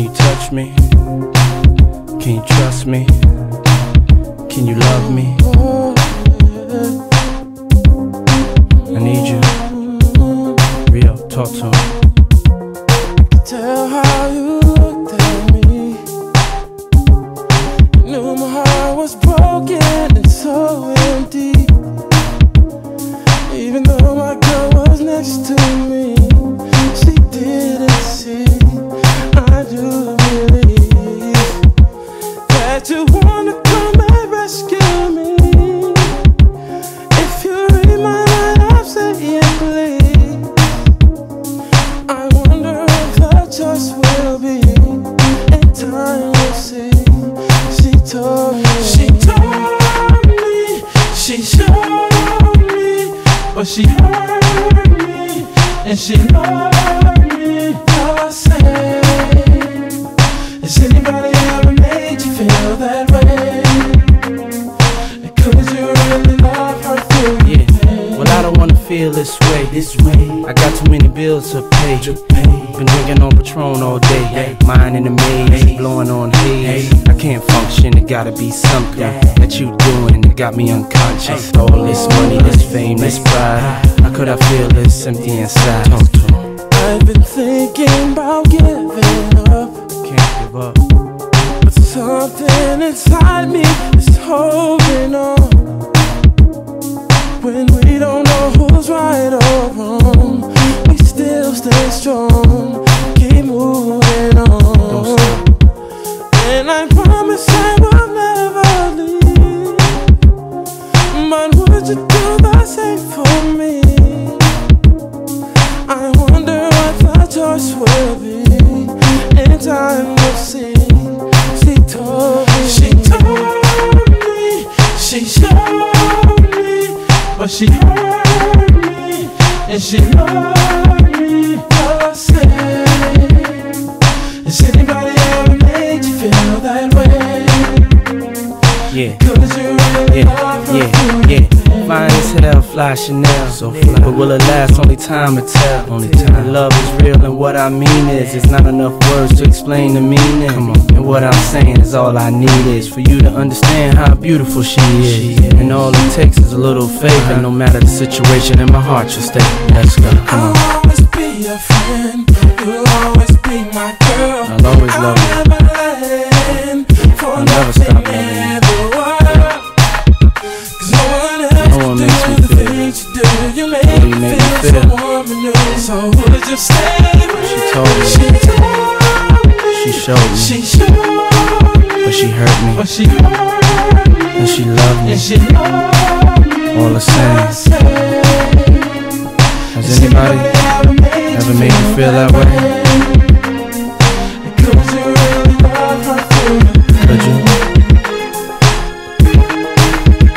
Can you touch me? Can you trust me? Can you love me? I need you. Real, talk to me. Tell how you she hurt me and she loved me the same. Has anybody ever made you feel that way? Feel this way. This way. I got too many bills to pay. To pay. Been drinking on Patron all day. Mine in the maze, blowing on haze. I can't function. It gotta be something that you doing that got me unconscious. All this money, this fame, this pride. How could I feel this empty inside? Talk to him. I've been thinking about giving up, Can't give up. but something inside me is holding on. When we stay strong, keep moving Don't on. stop. And I promise I will never leave. But would you do the same for me? I wonder what the choice will be. In time we'll see. She told me. She told me. She showed me. But she hurt me. And she loved Has anybody fly Chanel. So fly. But will it last? Only time to tell. Only time. Love is real, and what I mean is, it's not enough words to explain the meaning. Come on. And what I'm saying is, all I need is for you to understand how beautiful she is. And all it takes is a little faith, and no matter the situation, in my heart you'll stay. Let's go. Come on. I'll always be your friend. You'll always be my girl. I'll always love you. I'll never let for I'll never nothing stop loving you. Me the feel things you do. You make you me make feel feel. so warm and new. So would you stay with She me? told me. She told me. She showed me. She showed me. But she hurt me, But she hurt me. and she loved me. And she loved me. All the same. Has anybody ever made you feel that way? Could you really love her Could you?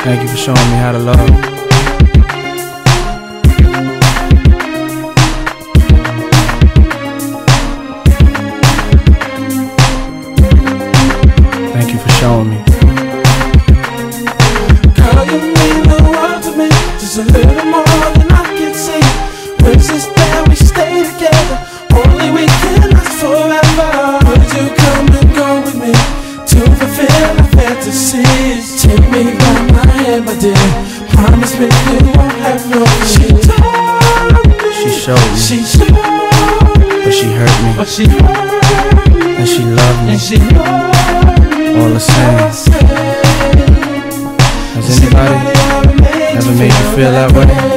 Thank you for showing me how to love. Showing me. Girl, you mean the world to me, just a little more than I can say. Wishes that we stay together, only we can last forever. Would you come and go with me to fulfill our fantasies? Take me by my hand, my dear. Promise me you won't have no She told me, She showed me, she showed me, but she hurt me, but she hurt me, and she loved me. and she loved me. All the same. Has anybody ever made you feel that way?